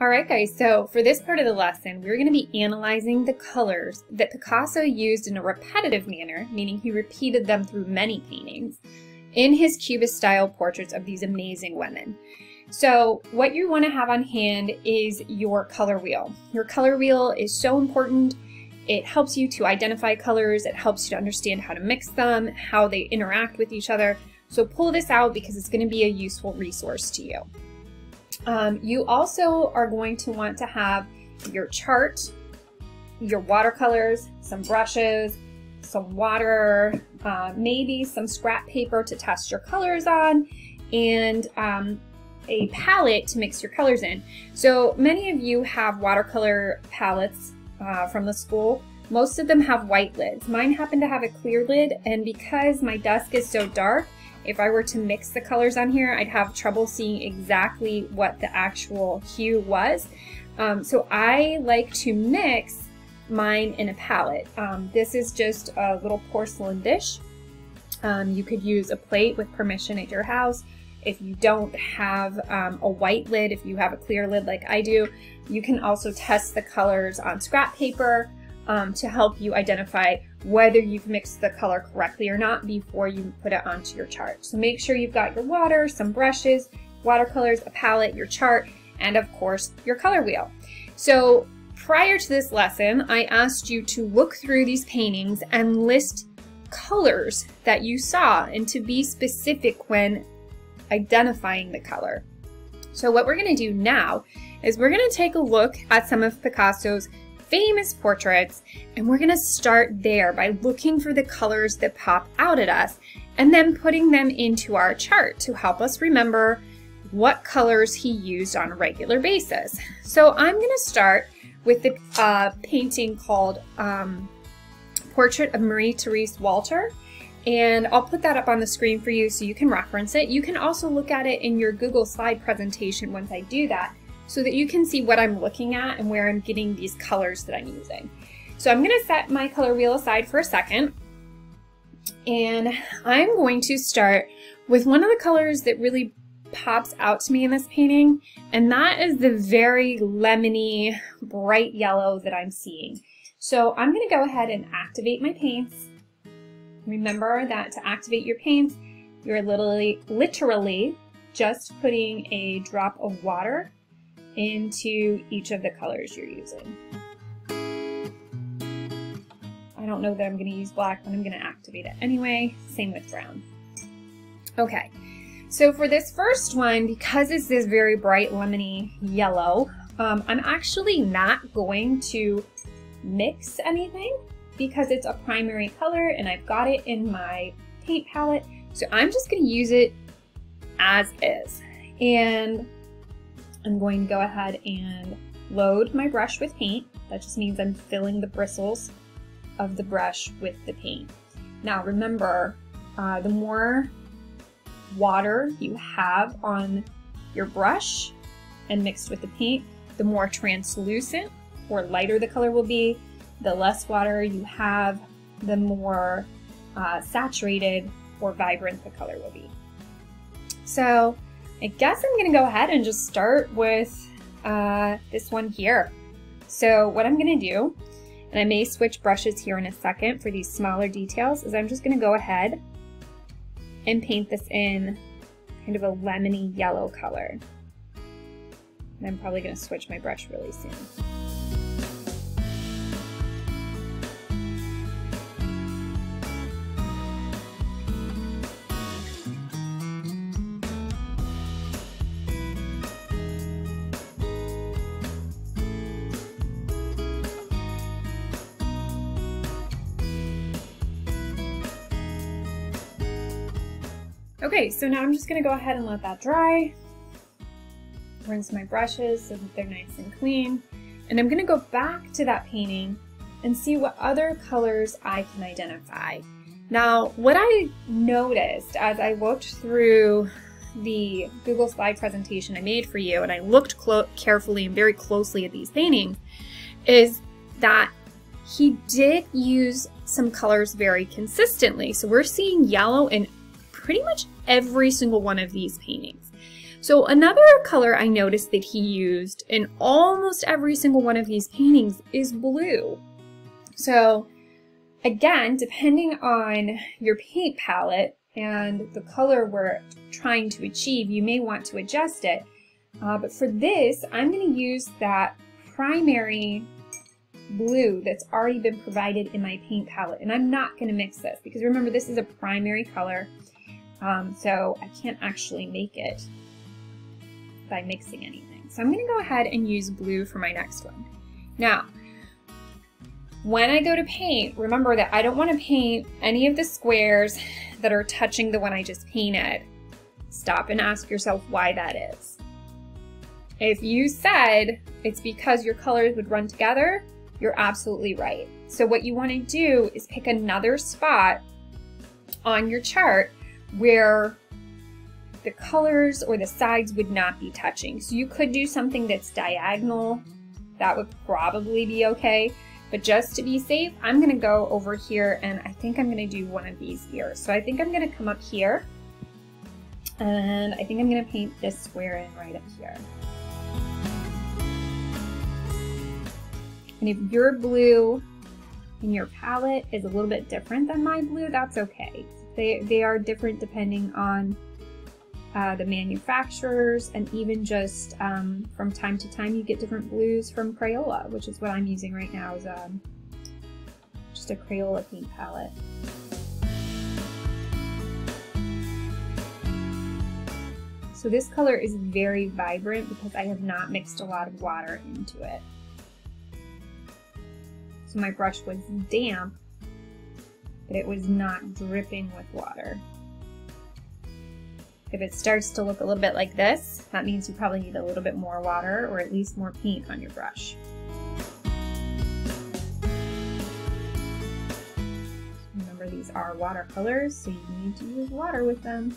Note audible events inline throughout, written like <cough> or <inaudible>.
All right, guys, so for this part of the lesson, we're going to be analyzing the colors that Picasso used in a repetitive manner, meaning he repeated them through many paintings, in his Cubist style portraits of these amazing women. So what you want to have on hand is your color wheel. Your color wheel is so important. It helps you to identify colors, it helps you to understand how to mix them, how they interact with each other. So pull this out because it's going to be a useful resource to you. Um, you also are going to want to have your chart, your watercolors, some brushes, some water, uh, maybe some scrap paper to test your colors on, and um, a palette to mix your colors in. So many of you have watercolor palettes uh, from the school. Most of them have white lids. Mine happen to have a clear lid, and because my desk is so dark, if I were to mix the colors on here, I'd have trouble seeing exactly what the actual hue was. Um, so I like to mix mine in a palette. Um, this is just a little porcelain dish. Um, you could use a plate with permission at your house. If you don't have um, a white lid, if you have a clear lid like I do, you can also test the colors on scrap paper um, to help you identify whether you've mixed the color correctly or not before you put it onto your chart. So make sure you've got your water, some brushes, watercolors, a palette, your chart, and of course your color wheel. So prior to this lesson, I asked you to look through these paintings and list colors that you saw and to be specific when identifying the color. So what we're going to do now is we're going to take a look at some of Picasso's famous portraits, and we're gonna start there by looking for the colors that pop out at us and then putting them into our chart to help us remember what colors he used on a regular basis. So I'm gonna start with the uh, painting called um, Portrait of Marie-Therese Walter. And I'll put that up on the screen for you so you can reference it. You can also look at it in your Google slide presentation once I do that so that you can see what I'm looking at and where I'm getting these colors that I'm using. So I'm going to set my color wheel aside for a second and I'm going to start with one of the colors that really pops out to me in this painting and that is the very lemony bright yellow that I'm seeing. So I'm going to go ahead and activate my paints. Remember that to activate your paints you're literally, literally just putting a drop of water into each of the colors you're using. I don't know that I'm going to use black, but I'm going to activate it anyway. Same with brown. Okay, so for this first one, because it's this very bright lemony yellow, um, I'm actually not going to mix anything because it's a primary color and I've got it in my paint palette. So I'm just going to use it as is. And I'm going to go ahead and load my brush with paint. That just means I'm filling the bristles of the brush with the paint. Now remember, uh, the more water you have on your brush and mixed with the paint, the more translucent or lighter the color will be. The less water you have, the more uh, saturated or vibrant the color will be. So I guess I'm gonna go ahead and just start with uh, this one here. So what I'm gonna do, and I may switch brushes here in a second for these smaller details, is I'm just gonna go ahead and paint this in kind of a lemony yellow color. And I'm probably gonna switch my brush really soon. Okay, so now I'm just gonna go ahead and let that dry. Rinse my brushes so that they're nice and clean. And I'm gonna go back to that painting and see what other colors I can identify. Now, what I noticed as I looked through the Google slide presentation I made for you and I looked carefully and very closely at these paintings is that he did use some colors very consistently. So we're seeing yellow in pretty much every single one of these paintings. So another color I noticed that he used in almost every single one of these paintings is blue. So again, depending on your paint palette and the color we're trying to achieve, you may want to adjust it. Uh, but for this, I'm going to use that primary blue that's already been provided in my paint palette. And I'm not going to mix this because remember, this is a primary color. Um, so I can't actually make it by mixing anything. So I'm going to go ahead and use blue for my next one. Now, when I go to paint, remember that I don't want to paint any of the squares that are touching the one I just painted. Stop and ask yourself why that is. If you said it's because your colors would run together, you're absolutely right. So what you want to do is pick another spot on your chart where the colors or the sides would not be touching. So you could do something that's diagonal. That would probably be okay. But just to be safe, I'm gonna go over here and I think I'm gonna do one of these here. So I think I'm gonna come up here and I think I'm gonna paint this square in right up here. And if your blue in your palette is a little bit different than my blue, that's okay. They, they are different depending on uh, the manufacturers, and even just um, from time to time you get different blues from Crayola, which is what I'm using right now is um, just a Crayola paint palette. So this color is very vibrant because I have not mixed a lot of water into it. So my brush was damp, but it was not dripping with water. If it starts to look a little bit like this, that means you probably need a little bit more water or at least more paint on your brush. Remember these are watercolors, so you need to use water with them.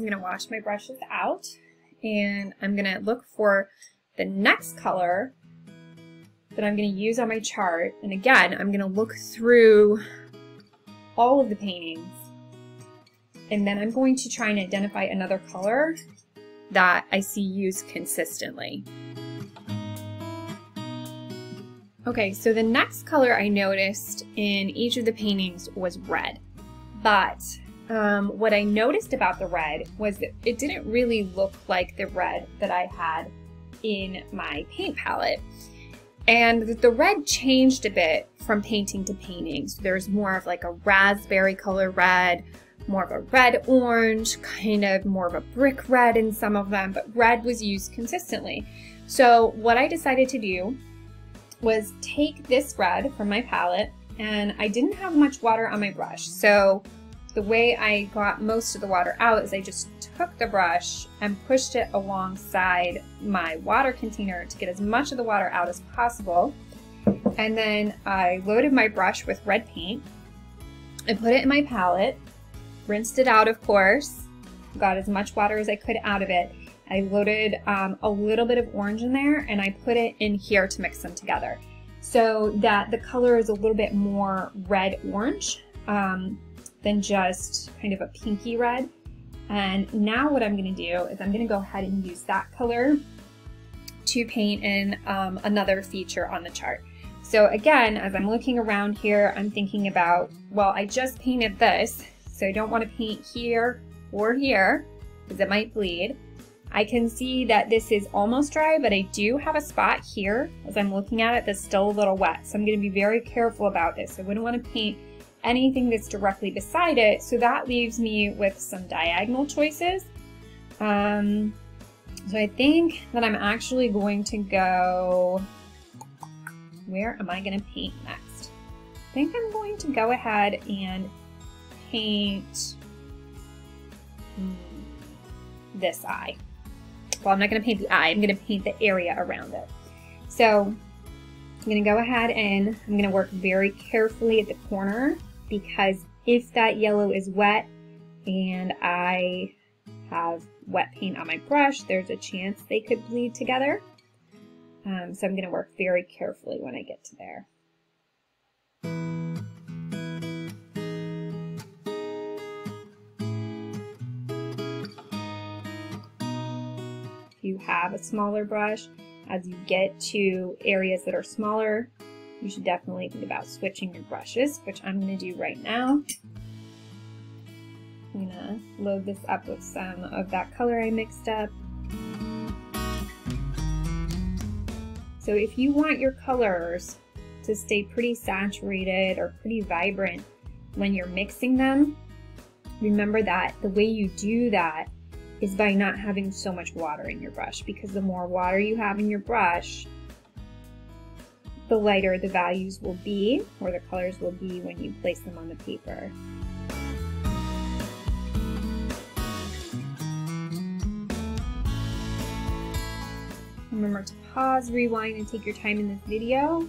I'm gonna wash my brushes out and I'm gonna look for the next color that I'm gonna use on my chart. And again, I'm gonna look through all of the paintings and then I'm going to try and identify another color that I see used consistently. Okay, so the next color I noticed in each of the paintings was red, but um, what I noticed about the red was that it didn't really look like the red that I had in my paint palette. And the red changed a bit from painting to painting. So there's more of like a raspberry color red, more of a red orange, kind of more of a brick red in some of them, but red was used consistently. So what I decided to do was take this red from my palette and I didn't have much water on my brush. So the way I got most of the water out is I just took the brush and pushed it alongside my water container to get as much of the water out as possible. And then I loaded my brush with red paint. I put it in my palette, rinsed it out of course, got as much water as I could out of it. I loaded um, a little bit of orange in there and I put it in here to mix them together so that the color is a little bit more red-orange. Um, than just kind of a pinky red. And now what I'm gonna do is I'm gonna go ahead and use that color to paint in um, another feature on the chart. So again, as I'm looking around here, I'm thinking about, well, I just painted this, so I don't wanna paint here or here, because it might bleed. I can see that this is almost dry, but I do have a spot here, as I'm looking at it, that's still a little wet. So I'm gonna be very careful about this. I wouldn't wanna paint anything that's directly beside it. So that leaves me with some diagonal choices. Um, so I think that I'm actually going to go, where am I going to paint next? I think I'm going to go ahead and paint hmm, this eye. well, I'm not going to paint the eye, I'm going to paint the area around it. So I'm going to go ahead and I'm going to work very carefully at the corner because if that yellow is wet and I have wet paint on my brush, there's a chance they could bleed together. Um, so I'm going to work very carefully when I get to there. If you have a smaller brush, as you get to areas that are smaller, you should definitely think about switching your brushes, which I'm going to do right now. I'm going to load this up with some of that color I mixed up. So if you want your colors to stay pretty saturated or pretty vibrant when you're mixing them, remember that the way you do that is by not having so much water in your brush because the more water you have in your brush, the lighter the values will be or the colors will be when you place them on the paper. Remember to pause, rewind, and take your time in this video.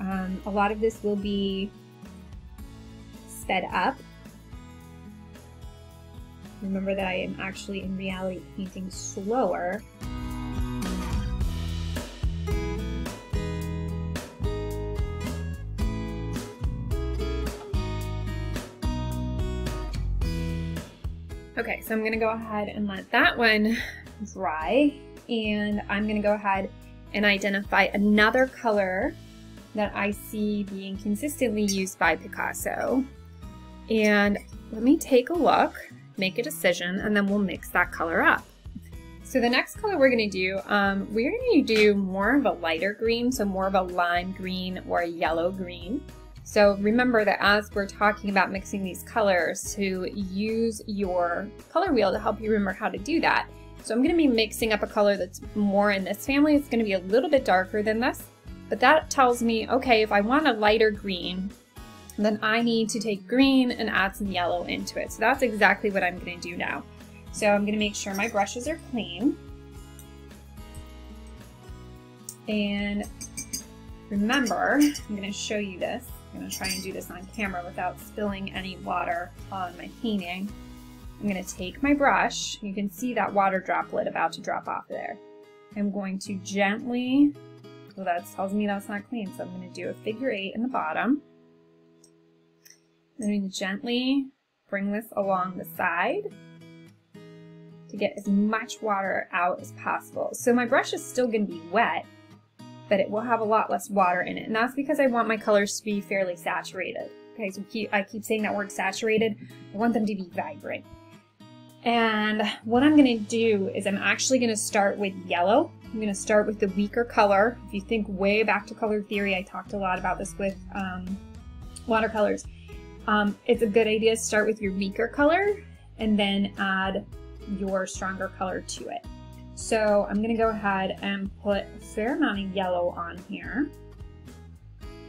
Um, a lot of this will be sped up. Remember that I am actually in reality painting slower. Okay, so I'm gonna go ahead and let that one dry and I'm gonna go ahead and identify another color that I see being consistently used by Picasso. And let me take a look, make a decision, and then we'll mix that color up. So the next color we're gonna do, um, we're gonna do more of a lighter green, so more of a lime green or a yellow green. So remember that as we're talking about mixing these colors to use your color wheel to help you remember how to do that. So I'm gonna be mixing up a color that's more in this family. It's gonna be a little bit darker than this, but that tells me, okay, if I want a lighter green, then I need to take green and add some yellow into it. So that's exactly what I'm gonna do now. So I'm gonna make sure my brushes are clean. And remember, I'm gonna show you this. I'm gonna try and do this on camera without spilling any water on my painting. I'm to take my brush. You can see that water droplet about to drop off there. I'm going to gently, well that tells me that's not clean, so I'm to do a figure eight in the bottom. I'm to gently bring this along the side to get as much water out as possible. So my brush is still to be wet, it will have a lot less water in it. And that's because I want my colors to be fairly saturated. Okay, so keep, I keep saying that word saturated. I want them to be vibrant. And what I'm gonna do is I'm actually gonna start with yellow. I'm gonna start with the weaker color. If you think way back to color theory, I talked a lot about this with um, watercolors. Um, it's a good idea to start with your weaker color and then add your stronger color to it. So I'm gonna go ahead and put a fair amount of yellow on here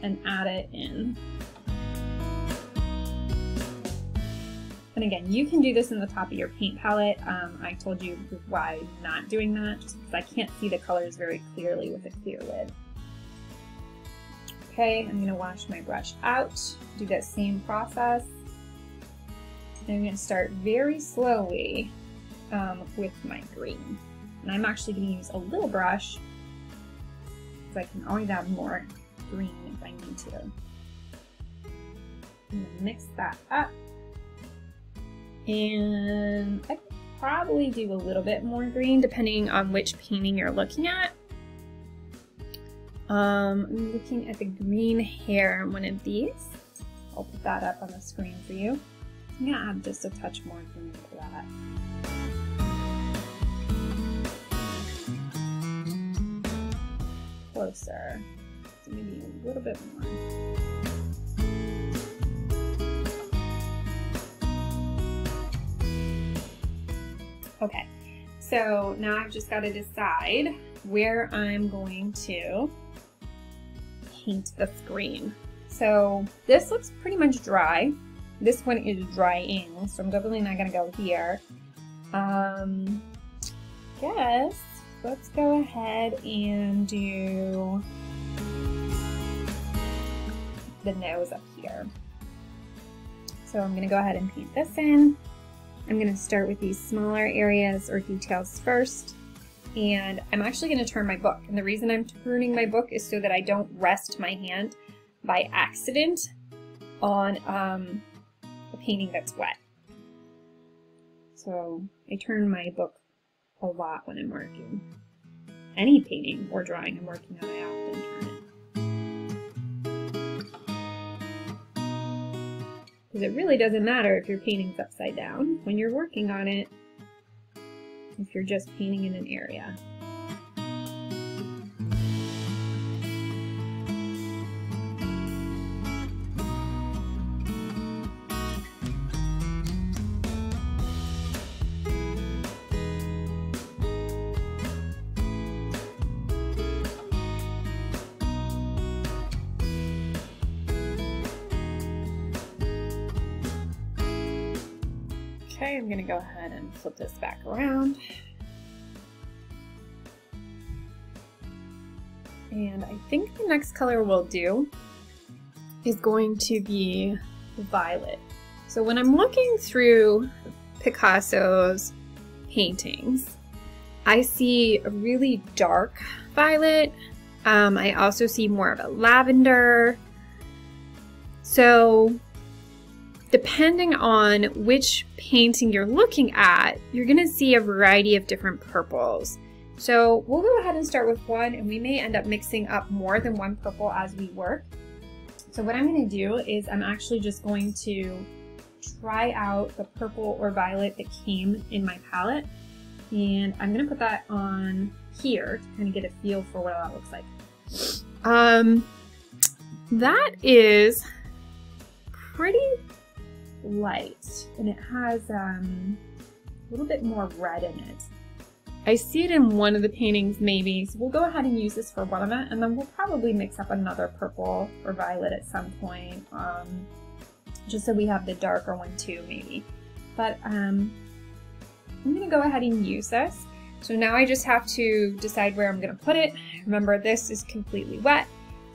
and add it in. And again, you can do this in the top of your paint palette. Um, I told you why I'm not doing that, just because I can't see the colors very clearly with a clear lid. Okay, I'm gonna wash my brush out, do that same process. And I'm gonna start very slowly um, with my green. And I'm actually gonna use a little brush, because I can always add more green if I need to. I'm gonna mix that up. And I probably do a little bit more green depending on which painting you're looking at. Um, I'm looking at the green hair on one of these. I'll put that up on the screen for you. I'm gonna add just a touch more green to that. Closer, so maybe a little bit more. Okay, so now I've just got to decide where I'm going to paint the screen. So this looks pretty much dry. This one is drying, so I'm definitely not going to go here. Um, guess let's go ahead and do the nose up here. So I'm gonna go ahead and paint this in. I'm gonna start with these smaller areas or details first. And I'm actually gonna turn my book. And the reason I'm turning my book is so that I don't rest my hand by accident on um, a painting that's wet. So I turn my book a lot when I'm working. Any painting or drawing I'm working on, I often turn it. Because it really doesn't matter if your painting's upside down when you're working on it, if you're just painting in an area. I'm gonna go ahead and flip this back around. And I think the next color we'll do is going to be violet. So when I'm looking through Picasso's paintings, I see a really dark violet. Um, I also see more of a lavender. So depending on which painting you're looking at, you're going to see a variety of different purples. So we'll go ahead and start with one and we may end up mixing up more than one purple as we work. So what I'm going to do is I'm actually just going to try out the purple or violet that came in my palette and I'm going to put that on here to kind of get a feel for what that looks like. Um, that is pretty light and it has um, a little bit more red in it. I see it in one of the paintings maybe, so we'll go ahead and use this for one of it and then we'll probably mix up another purple or violet at some point um, just so we have the darker one too maybe. But um, I'm to go ahead and use this. So now I just have to decide where I'm to put it. Remember this is completely wet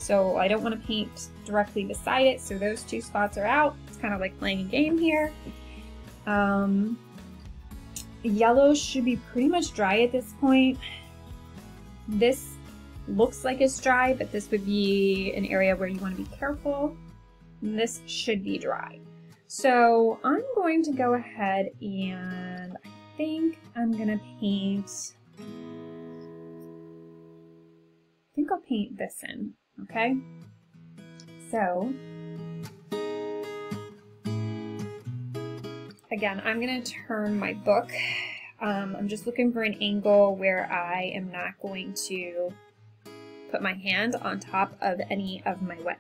so I don't want to paint directly beside it, so those two spots are out. Kind of like playing a game here. Um, yellow should be pretty much dry at this point. This looks like it's dry, but this would be an area where you want to be careful. This should be dry. So I'm going to go ahead and I think I'm going to paint, I think I'll paint this in okay? So, again, I'm going to turn my book. Um, I'm just looking for an angle where I am not going to put my hand on top of any of my wet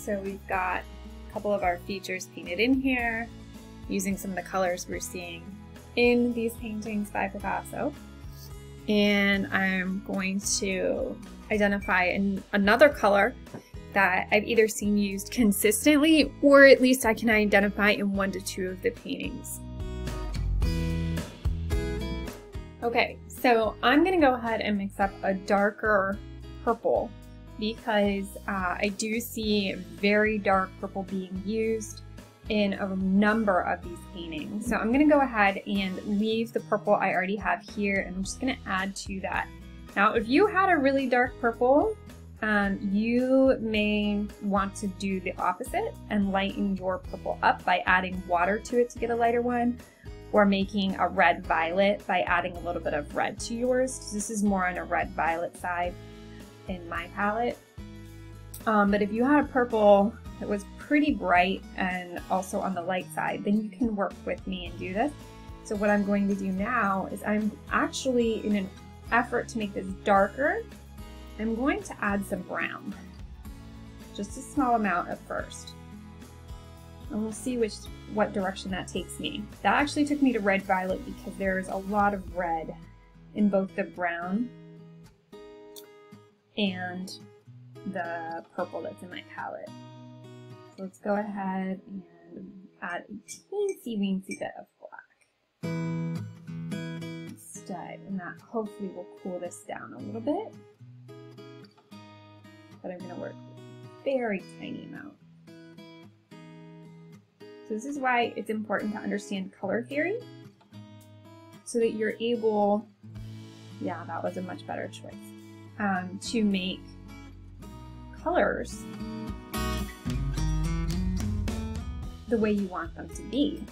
so we've got a couple of our features painted in here using some of the colors we're seeing in these paintings by Picasso. And I'm going to identify an, another color that I've either seen used consistently or at least I can identify in one to two of the paintings. Okay, so I'm gonna go ahead and mix up a darker purple because uh, I do see very dark purple being used in a number of these paintings. So I'm going to go ahead and leave the purple I already have here and I'm just going to add to that. Now if you had a really dark purple, um, you may want to do the opposite and lighten your purple up by adding water to it to get a lighter one or making a red violet by adding a little bit of red to yours. This is more on a red violet side. In my palette. Um, but if you had a purple that was pretty bright and also on the light side, then you can work with me and do this. So what I'm going to do now is I'm actually, in an effort to make this darker, I'm going to add some brown. Just a small amount at first. And we'll see which what direction that takes me. That actually took me to red violet because there's a lot of red in both the brown and the purple that's in my palette. So let's go ahead and add a teensy weensy bit of black and that hopefully will cool this down a little bit. But I'm going to work with a very tiny amount. So this is why it's important to understand color theory so that you're able, yeah, that was a much better choice, um, to make colors the way you want them to be.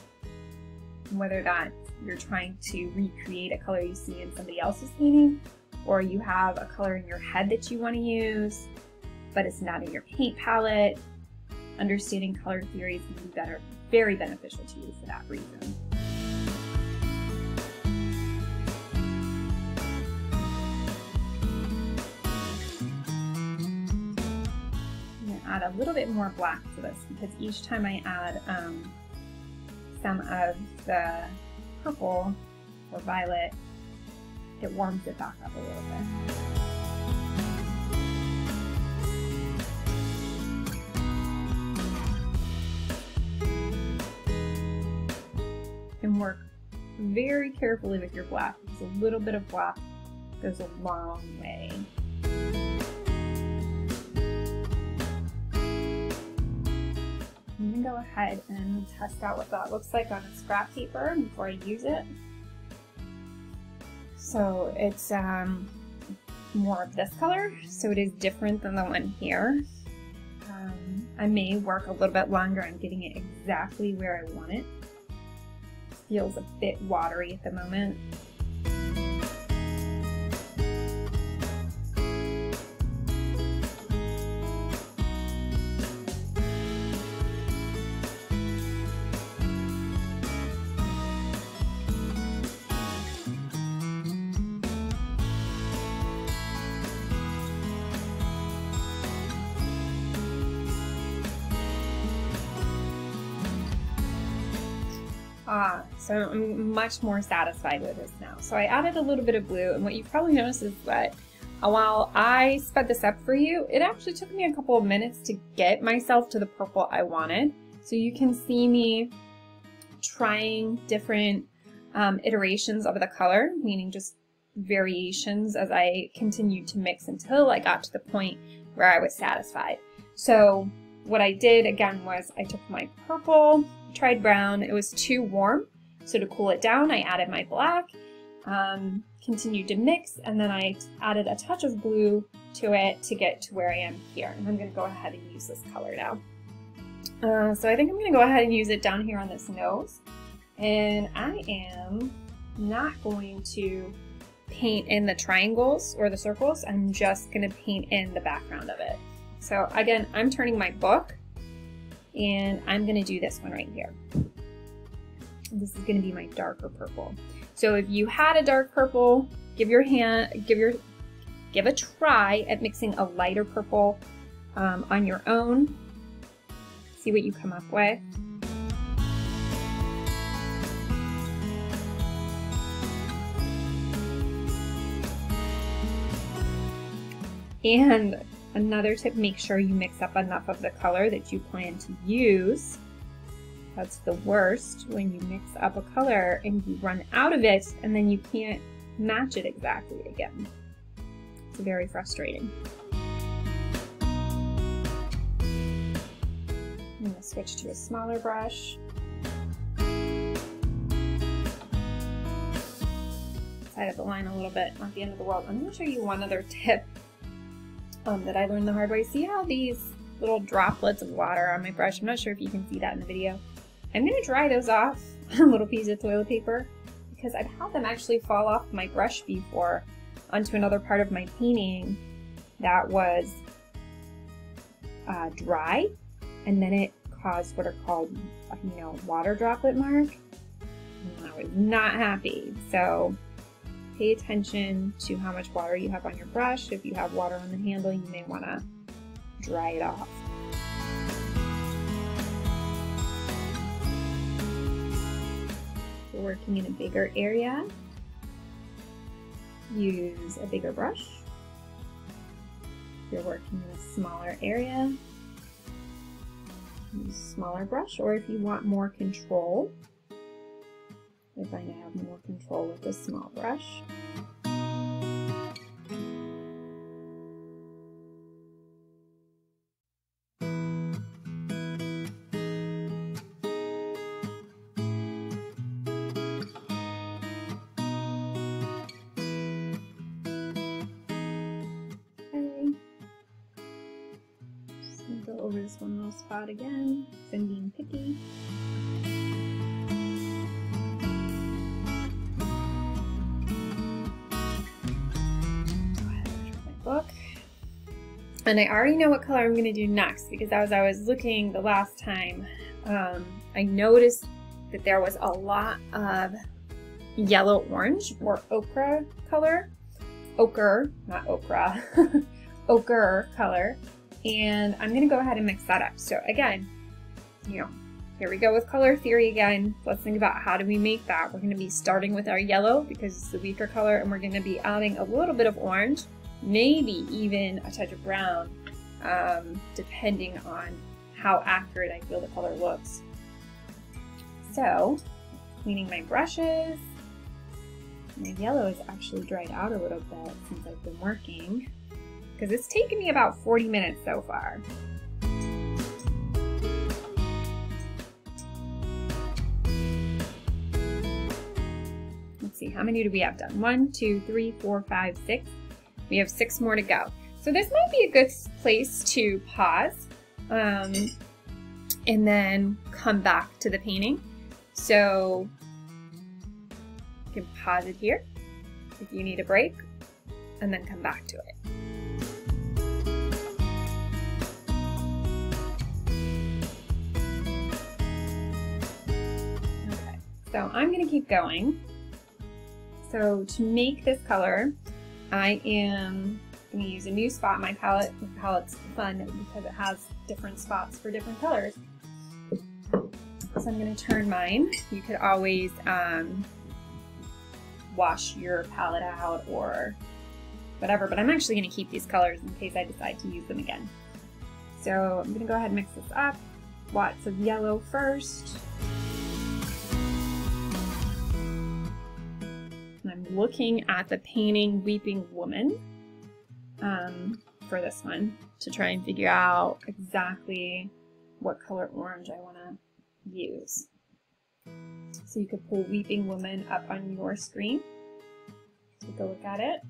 Whether that you're trying to recreate a color you see in somebody else's painting, or you have a color in your head that you want to use, but it's not in your paint palette. Understanding color theory is going to be better, very beneficial to you for that reason. Add a little bit more black to this because each time I add um, some of the purple or violet, it warms it back up a little bit. And work very carefully with your black because a little bit of black goes a long way. Go ahead and test out what that looks like on a scrap paper before I use it. So it's um, more of this color, so it is different than the one here. Um, I may work a little bit longer on getting it exactly where I want it. Feels a bit watery at the moment. So I'm much more satisfied with this now. So I added a little bit of blue, and what you probably noticed is that uh, while I sped this up for you, it actually took me a couple of minutes to get myself to the purple I wanted. So you can see me trying different um, iterations of the color, meaning just variations as I continued to mix until I got to the point where I was satisfied. So what I did again was I took my purple, tried brown. It was too warm, so to cool it down, I added my black, um, continued to mix, and then I added a touch of blue to it to get to where I am here. And I'm going to go ahead and use this color now. Uh, so I think I'm going to go ahead and use it down here on this nose. And I am not going to paint in the triangles or the circles. I'm just going to paint in the background of it. So again, I'm turning my book and I'm gonna do this one right here. This is gonna be my darker purple. So if you had a dark purple, give your hand, give your, give a try at mixing a lighter purple um, on your own. See what you come up with. And Another tip, make sure you mix up enough of the color that you plan to use. That's the worst when you mix up a color and you run out of it and then you can't match it exactly again. It's very frustrating. I'm going to switch to a smaller brush. Side of the line a little bit, not the end of the world. I'm going to show you one other tip um, that I learned the hard way. See how these little droplets of water on my brush? I'm not sure if you can see that in the video. I'm going to dry those off <laughs> a little piece of toilet paper because I've had them actually fall off my brush before onto another part of my painting that was uh, dry and then it caused what are called, you know, water droplet mark. And I was not happy. So pay attention to how much water you have on your brush. If you have water on the handle, you may want to dry it off. We're working in a bigger area. Use a bigger brush. If you're working in a smaller area, use a smaller brush, or if you want more control, I I have more control with a small brush. Again, being picky. And I already know what color I'm going to do next because as I was looking the last time, um, I noticed that there was a lot of yellow orange or ochre color. Ochre, not okra, <laughs> ochre color and I'm gonna go ahead and mix that up. So again, you know, here we go with color theory again. Let's think about how do we make that. We're gonna be starting with our yellow because it's the weaker color and we're gonna be adding a little bit of orange, maybe even a touch of brown, um, depending on how accurate I feel the color looks. So, cleaning my brushes. My yellow is actually dried out a little bit since I've been working because it's taken me about 40 minutes so far. Let's see, how many do we have done? One, two, three, four, five, six. We have six more to go. So this might be a good place to pause um, and then come back to the painting. So you can pause it here if you need a break and then come back to it. So I'm going to keep going. So to make this color, I am going to use a new spot in my palette. The palette's fun because it has different spots for different colors. So I'm going to turn mine. You could always um, wash your palette out or whatever, but I'm actually going to keep these colors in case I decide to use them again. So I'm going to go ahead and mix this up. Lots of yellow first. Looking at the painting Weeping Woman um, for this one to try and figure out exactly what color orange I want to use. So you could pull Weeping Woman up on your screen. Take a look at it.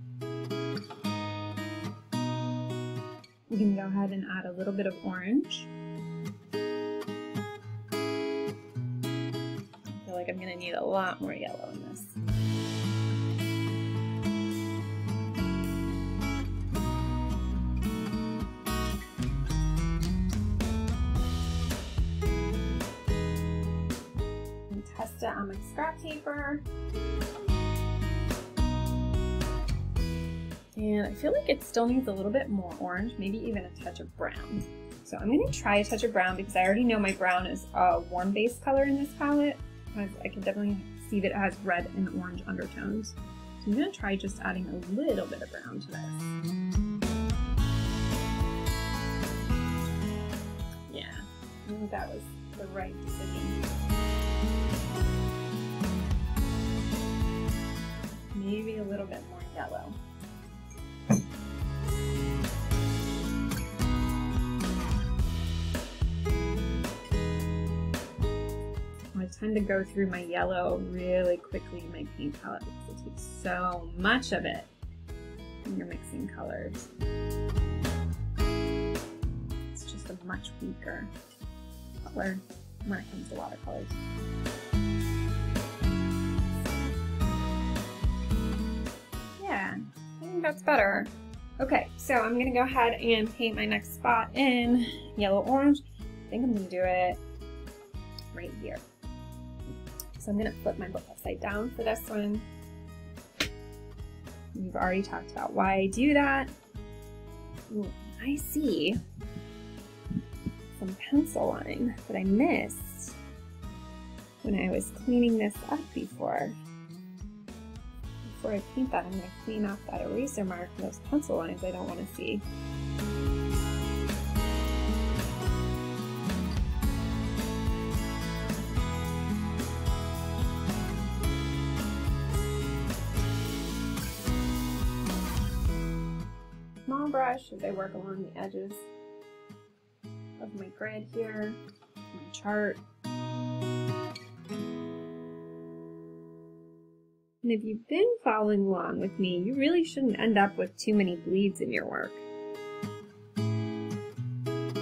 You can go ahead and add a little bit of orange. I feel like I'm going to need a lot more yellow in this. On my scrap paper. And I feel like it still needs a little bit more orange, maybe even a touch of brown. So I'm going to try a touch of brown because I already know my brown is a warm base color in this palette. I can definitely see that it has red and orange undertones. So I'm going to try just adding a little bit of brown to this. Yeah, I think that was the right decision. Maybe a little bit more yellow. I tend to go through my yellow really quickly in my paint palette because it takes so much of it when you're mixing colors. It's just a much weaker color when it comes to watercolors. Yeah, I think that's better. Okay, so I'm gonna go ahead and paint my next spot in yellow orange. I think I'm gonna do it right here. So I'm gonna flip my book upside down for this one. We've already talked about why I do that. Ooh, I see some pencil line that I missed when I was cleaning this up before. Before I paint that, I'm going to clean off that eraser mark and those pencil lines I don't want to see. Small brush as I work along the edges of my grid here, my chart. And if you've been following along with me, you really shouldn't end up with too many bleeds in your work. The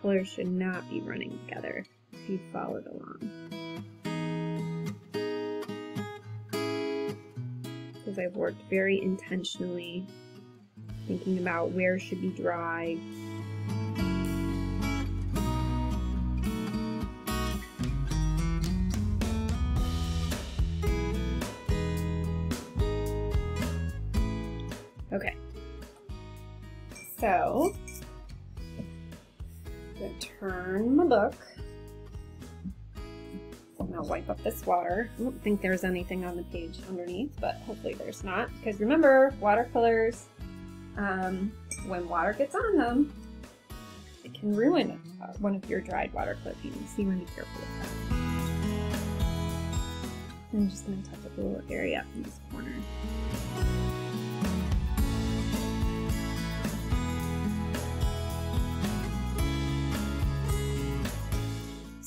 colors should not be running together if you followed along. Because I've worked very intentionally thinking about where should be dry, So, I'm going to turn my book. I'm going to wipe up this water. I don't think there's anything on the page underneath, but hopefully there's not. Because remember, watercolors, um, when water gets on them, it can ruin uh, one of your dried watercolor paintings, so you want to be careful with that. I'm just going to touch up a little area in this corner.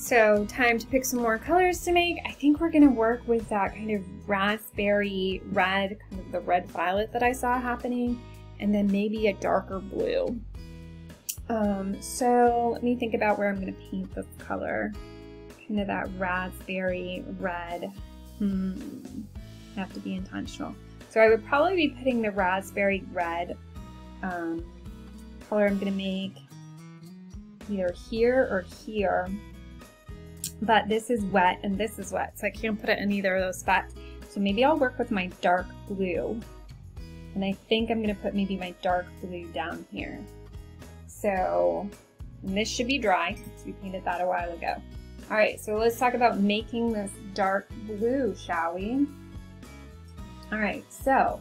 So time to pick some more colors to make. I think we're gonna work with that kind of raspberry red, kind of the red violet that I saw happening, and then maybe a darker blue. Um, so let me think about where I'm gonna paint this color. Kind of that raspberry red. Hmm, have to be intentional. So I would probably be putting the raspberry red um, color I'm gonna make either here or here but this is wet and this is wet, so I can't put it in either of those spots. So maybe I'll work with my dark blue. And I think I'm gonna put maybe my dark blue down here. So this should be dry, because we painted that a while ago. All right, so let's talk about making this dark blue, shall we? All right, so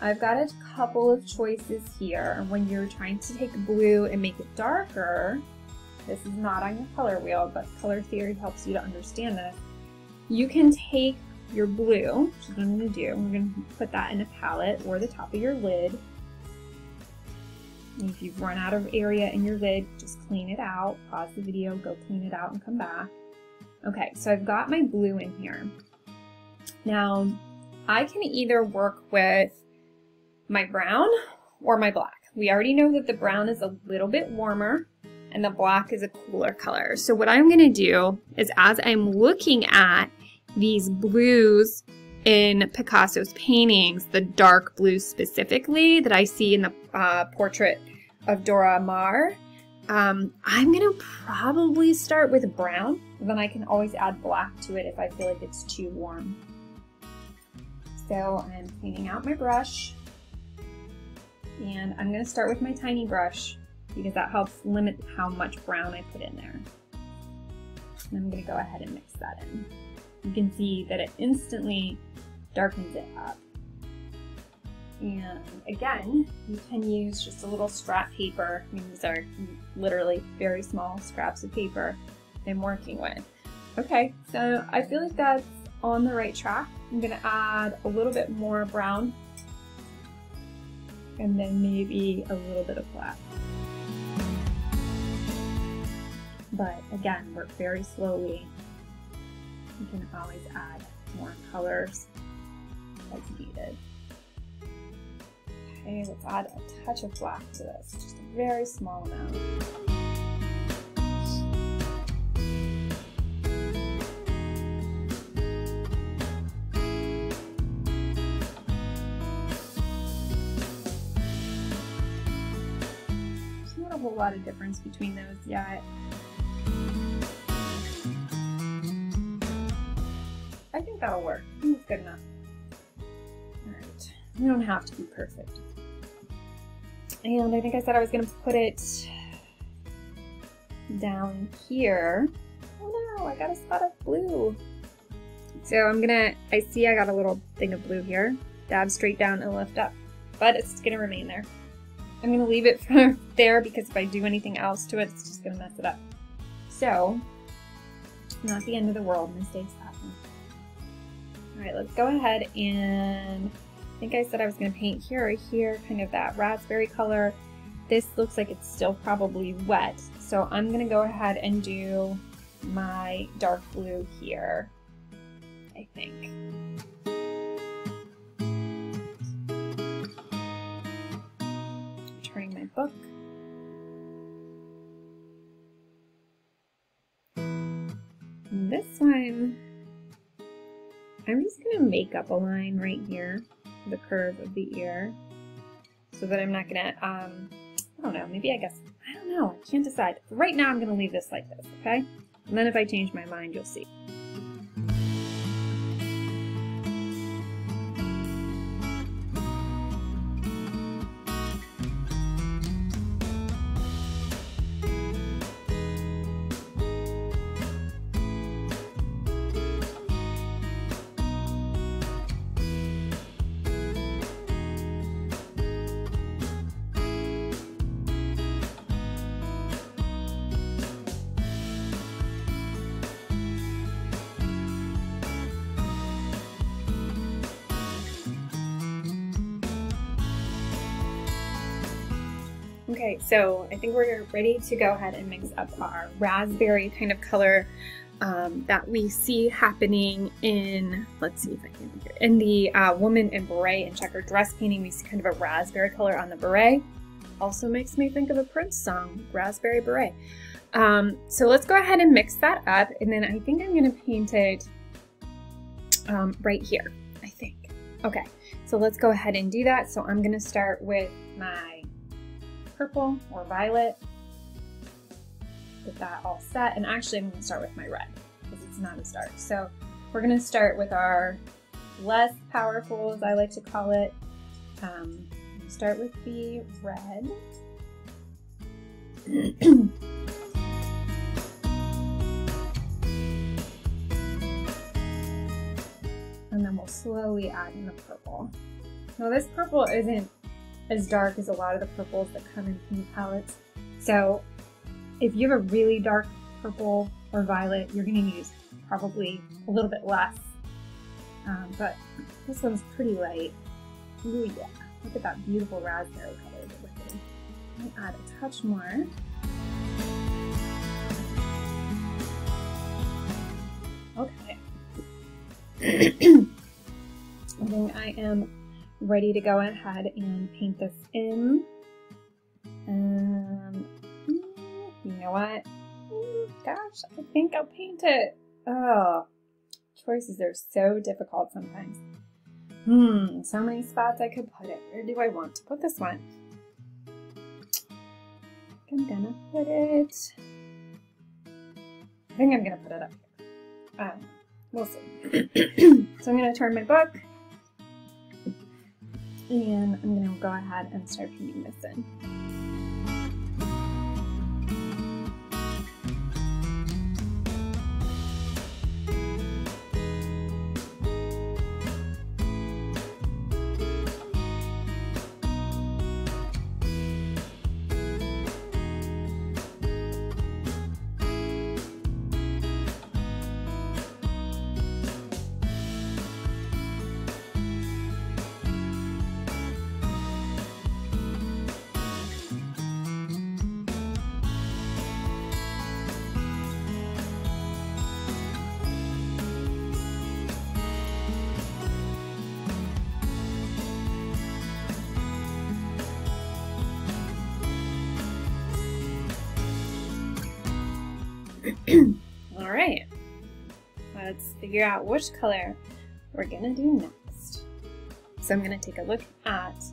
I've got a couple of choices here. When you're trying to take blue and make it darker, this is not on your color wheel, but color theory helps you to understand this. You can take your blue, which is what I'm going to do. I'm going to put that in a palette or the top of your lid. If you've run out of area in your lid, just clean it out. Pause the video, go clean it out, and come back. Okay, so I've got my blue in here. Now, I can either work with my brown or my black. We already know that the brown is a little bit warmer and the black is a cooler color. So what I'm gonna do is as I'm looking at these blues in Picasso's paintings, the dark blue specifically that I see in the uh, portrait of Dora Maar, um, I'm gonna probably start with brown, then I can always add black to it if I feel like it's too warm. So I'm cleaning out my brush, and I'm gonna start with my tiny brush because that helps limit how much brown I put in there. And I'm to go ahead and mix that in. You can see that it instantly darkens it up. And again, you can use just a little scrap paper. I mean, these are literally very small scraps of paper I'm working with. Okay, so I feel like that's on the right track. I'm gonna add a little bit more brown and then maybe a little bit of black. But again, work very slowly. You can always add more colors as needed. Okay, let's add a touch of black to this, just a very small amount. There's not a whole lot of difference between those yet. I think that'll work. It's good enough. Alright, we don't have to be perfect. And I think I said I was going to put it down here. Oh no, I got a spot of blue. So I'm gonna, I see I got a little thing of blue here. Dab straight down and lift up. But it's gonna remain there. I'm gonna leave it <laughs> for there because if I do anything else to it, it's just gonna mess it up. So, not the end of the world, mistakes happen. Alright, let's go ahead and I think I said I was gonna paint here or here, kind of that raspberry color. This looks like it's still probably wet, so I'm gonna go ahead and do my dark blue here, I think. Turning my book. This one, I'm just gonna make up a line right here, the curve of the ear, so that I'm not gonna, um, I don't know, maybe I guess, I don't know, I can't decide. right now I'm gonna leave this like this, okay? And then if I change my mind, you'll see. Okay, so I think we're ready to go ahead and mix up our raspberry kind of color um, that we see happening in, let's see if I can here, in the uh, woman in beret and checkered dress painting, we see kind of a raspberry color on the beret. Also makes me think of a Prince song, Raspberry Beret. Um, so let's go ahead and mix that up, and then I think I'm gonna paint it um, right here, I think. Okay, so let's go ahead and do that. So I'm gonna start with my purple or violet. Get that all set. And actually I'm gonna start with my red because it's not as dark. So we're gonna start with our less powerful, as I like to call it. Um, start with the red. <clears throat> and then we'll slowly add in the purple. Now this purple isn't as dark as a lot of the purples that come in paint palettes. So if you have a really dark purple or violet, you're going to use probably a little bit less. Um, but this one's pretty light. Ooh, yeah. Look at that beautiful raspberry color that we're add a touch more. Okay. <clears throat> I think I am ready to go ahead and paint this in. Um, you know what? Gosh, I think I'll paint it. Oh, choices are so difficult sometimes. Hmm, so many spots I could put it. Where do I want to put this one? I'm gonna put it. I think I'm gonna put it up here. Um, we'll see. <clears throat> so I'm gonna turn my book and I'm going to go ahead and start painting this in. Figure out which color we're gonna do next. So I'm gonna take a look at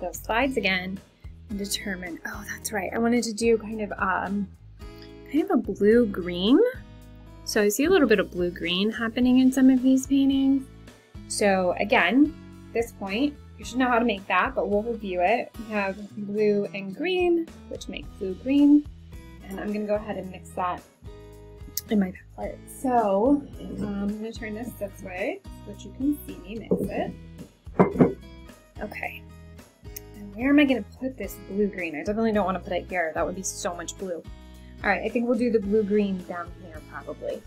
those slides again and determine, oh, that's right. I wanted to do kind of, um, kind of a blue-green. So I see a little bit of blue-green happening in some of these paintings. So again, this point, you should know how to make that, but we'll review it. We have blue and green, which make blue-green. And I'm gonna go ahead and mix that in my palette. So um, I'm gonna turn this this way so that you can see me mix it. Okay. And where am I gonna put this blue-green? I definitely don't wanna put it here. That would be so much blue. All right, I think we'll do the blue-green down here probably.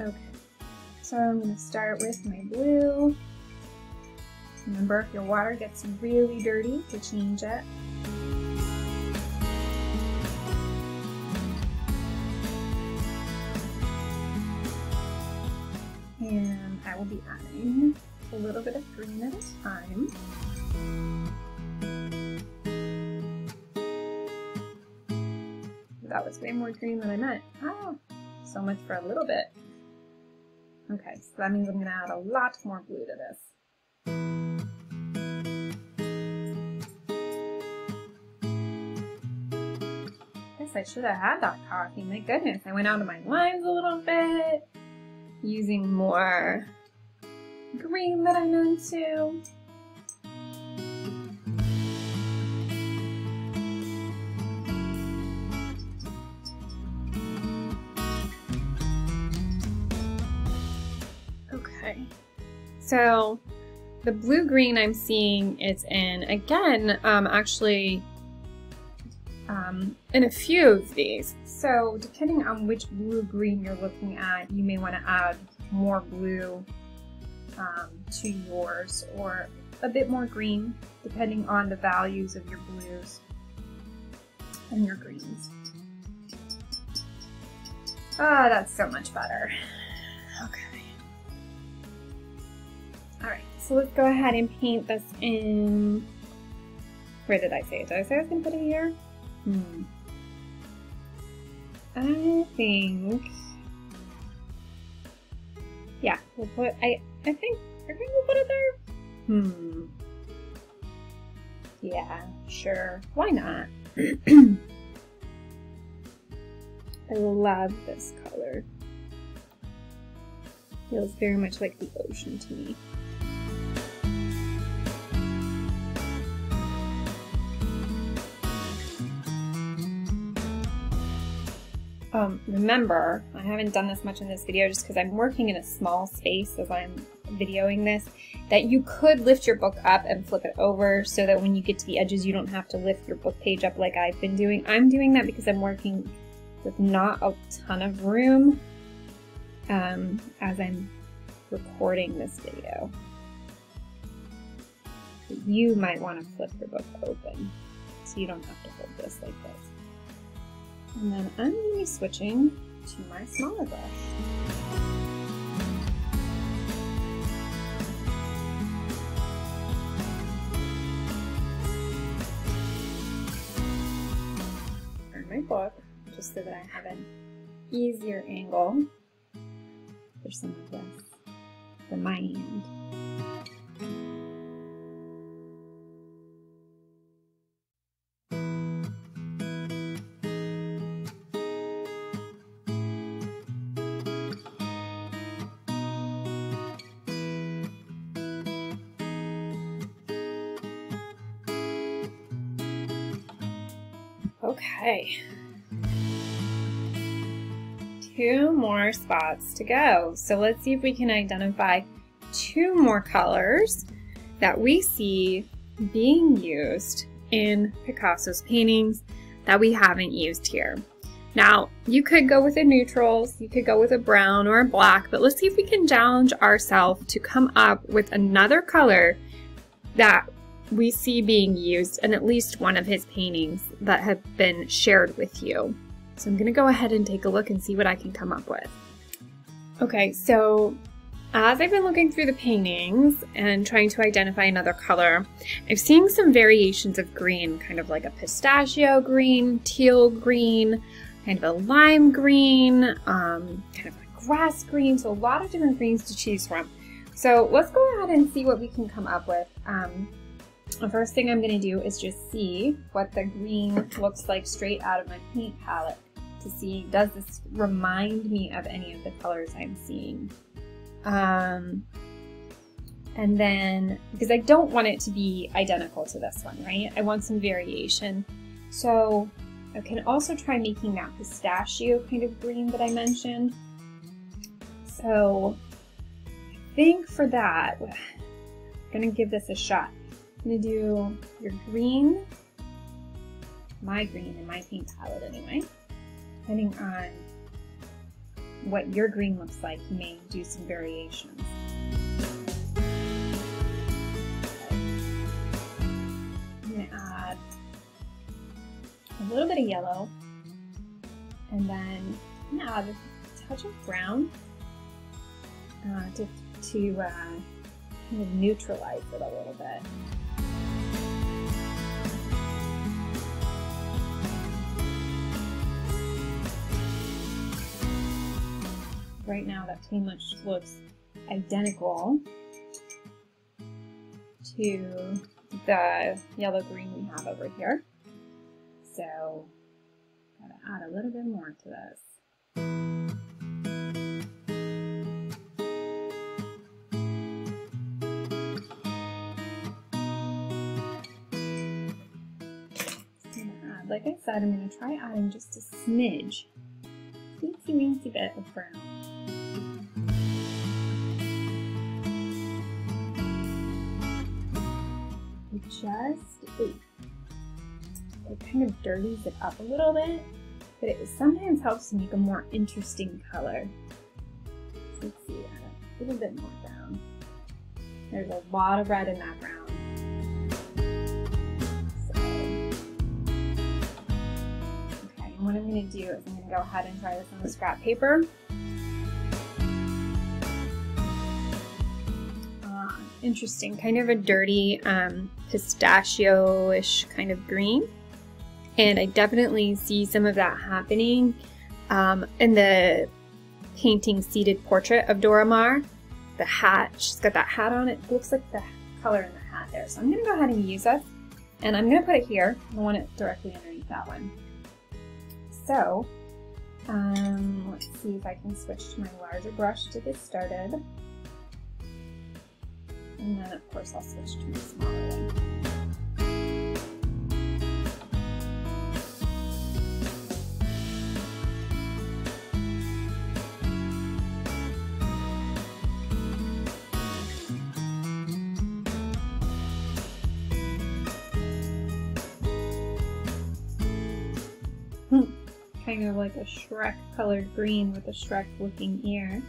Okay, so I'm to start with my blue. Remember, if your water gets really dirty, to change it. And I will be adding a little bit of green at a time. That was way more green than I meant. Oh, so much for a little bit. Okay, so that means I'm to add a lot more blue to this. I should have had that coffee. My goodness, I went out of my lines a little bit, using more green that I'm into. Okay, So the blue-green I'm seeing is in, again, um, actually um, in a few of these. So depending on which blue-green you're looking at, you may want to add more blue um, to yours or a bit more green, depending on the values of your blues and your greens. Ah, oh, that's so much better. Okay. Alright, so let's go ahead and paint this in... Where did I say it? Did I say I was going to put it here? Hmm. I think... Yeah, we'll put... I, I think... I think we'll put it there. Hmm. Yeah, sure. Why not? <clears throat> I love this color. Feels very much like the ocean to me. Um, remember, I haven't done this much in this video just because I'm working in a small space as I'm videoing this, that you could lift your book up and flip it over so that when you get to the edges you don't have to lift your book page up like I've been doing. I'm doing that because I'm working with not a ton of room um, as I'm recording this video. You might want to flip your book open so you don't have to hold this like this. And then I'm going to be switching to my smaller brush. Book just so that I have an easier angle for some of this for my hand. More spots to go. So let's see if we can identify two more colors that we see being used in Picasso's paintings that we haven't used here. Now, you could go with the neutrals, you could go with a brown or a black, but let's see if we can challenge ourselves to come up with another color that we see being used in at least one of his paintings that have been shared with you. So I'm going to go ahead and take a look and see what I can come up with. Okay, so as I've been looking through the paintings and trying to identify another color, I've seen some variations of green, kind of like a pistachio green, teal green, kind of a lime green, um, kind of like grass green, so a lot of different greens to choose from. So let's go ahead and see what we can come up with. Um, the first thing I'm going to do is just see what the green looks like straight out of my paint palette to see does this remind me of any of the colors I'm seeing. Um, and then, because I don't want it to be identical to this one, right? I want some variation. So I can also try making that pistachio kind of green that I mentioned. So I think for that, I'm gonna give this a shot. I'm gonna do your green, my green in my paint palette anyway. Depending on what your green looks like, you may do some variations. I'm gonna add a little bit of yellow, and then add a touch of brown uh, to, to uh, kind of neutralize it a little bit. Right now that pretty much looks identical to the yellow green we have over here. So, gotta add a little bit more to this. Add, uh, like I said, I'm going to try adding just a smidge, teensy weensy bit of brown. Just it kind of dirties it up a little bit, but it sometimes helps to make a more interesting color. So let's see, a little bit more brown. There's a lot of red in that brown. Okay, what I'm going to do is I'm going to go ahead and try this on the scrap paper. Interesting, kind of a dirty um, pistachio-ish kind of green. And I definitely see some of that happening um, in the painting seated portrait of Dora Maar. The hat, she's got that hat on. It looks like the color in the hat there. So I'm going to go ahead and use this. And I'm going to put it here. I want it directly underneath that one. So, um, let's see if I can switch to my larger brush to get started. And then, of course, I'll switch to my smaller one. kind of like a Shrek colored green with a Shrek looking ear.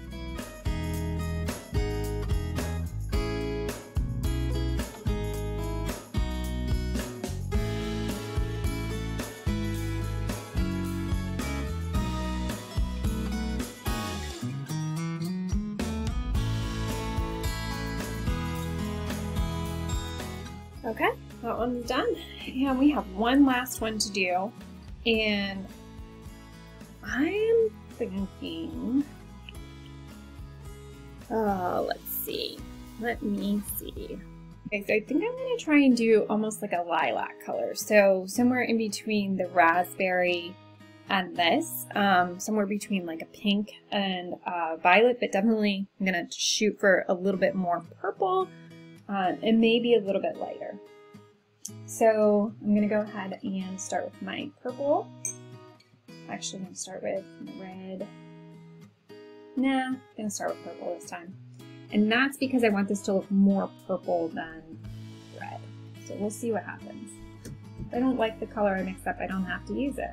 One's done. And we have one last one to do. And I'm thinking. Oh, let's see. Let me see. Okay, so I think I'm going to try and do almost like a lilac color. So somewhere in between the raspberry and this, um, somewhere between like a pink and uh, violet, but definitely I'm going to shoot for a little bit more purple uh, and maybe a little bit lighter. So I'm going to go ahead and start with my purple. Actually, I'm going to start with red. Nah, I'm going to start with purple this time. And that's because I want this to look more purple than red. So we'll see what happens. If I don't like the color I mix up, I don't have to use it.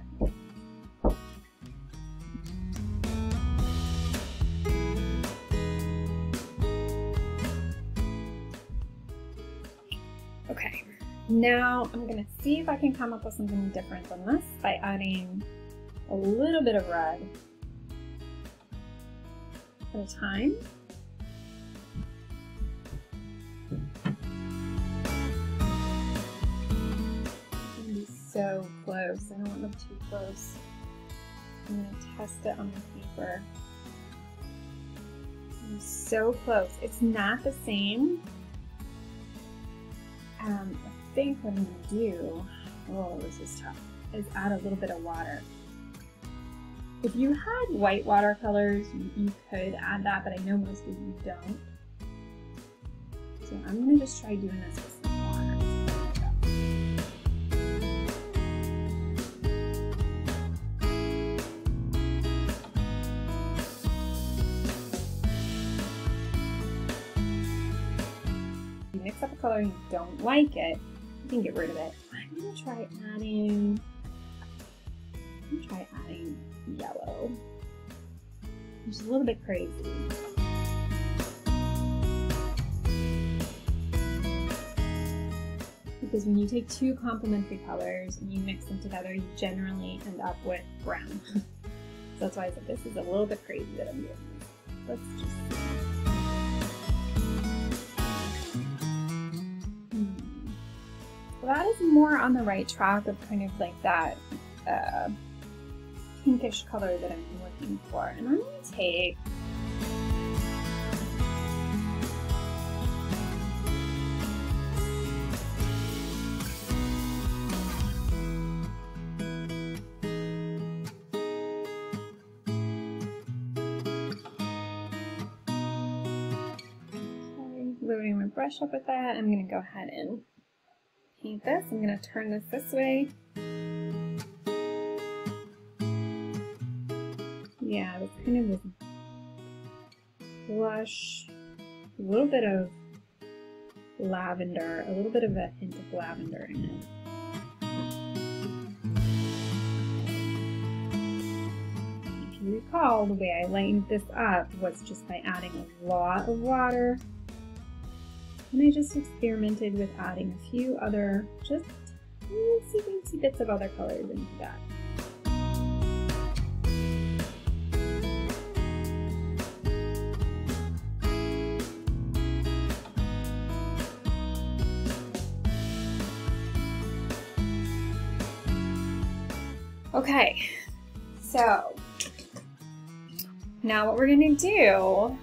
Now I'm gonna see if I can come up with something different than this by adding a little bit of red at a time. so close. I don't want them too close. I'm going to test it on the paper. I'm so close. It's not the same. Um, think what I'm gonna do, oh, this is tough, is add a little bit of water. If you had white watercolors, you, you could add that, but I know most of you don't. So I'm gonna just try doing this with some water. You mix up a color and you don't like it, can get rid of it. I'm gonna try adding, I'm gonna try adding yellow. Which is a little bit crazy. Because when you take two complementary colors and you mix them together, you generally end up with brown. <laughs> so that's why I said this is a little bit crazy that I'm doing. Let's just hmm. That is more on the right track of kind of like that uh, pinkish color that I'm looking for. And I'm going to take loading my brush up with that. I'm going to go ahead and paint this. I'm going to turn this this way. Yeah, it's kind of this blush, a little bit of lavender, a little bit of a hint of lavender in it. If you recall, the way I lightened this up was just by adding a lot of water. And I just experimented with adding a few other, just teensy bits of other colors into that. Okay, so now what we're gonna do,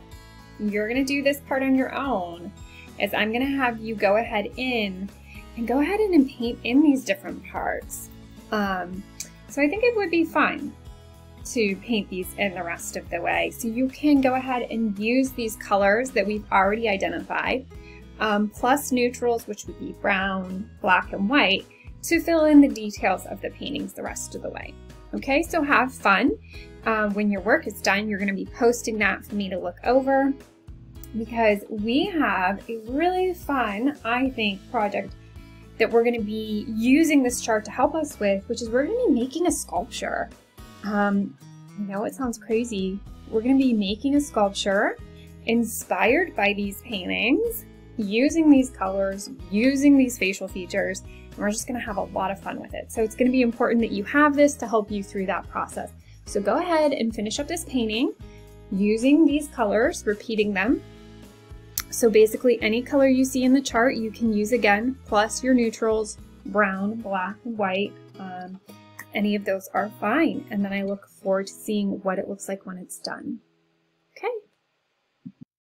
you're gonna do this part on your own, is I'm gonna have you go ahead in and go ahead and paint in these different parts. Um, so I think it would be fun to paint these in the rest of the way. So you can go ahead and use these colors that we've already identified, um, plus neutrals, which would be brown, black, and white, to fill in the details of the paintings the rest of the way. Okay, so have fun. Um, when your work is done, you're to be posting that for me to look over because we have a really fun, I think, project that we're going to be using this chart to help us with, which is we're going to be making a sculpture. Um, I know it sounds crazy. We're going to be making a sculpture inspired by these paintings, using these colors, using these facial features, and we're just gonna have a lot of fun with it. So it's gonna be important that you have this to help you through that process. So go ahead and finish up this painting using these colors, repeating them. So basically any color you see in the chart you can use again, plus your neutrals, brown, black, white, um, any of those are fine. And then I look forward to seeing what it looks like when it's done.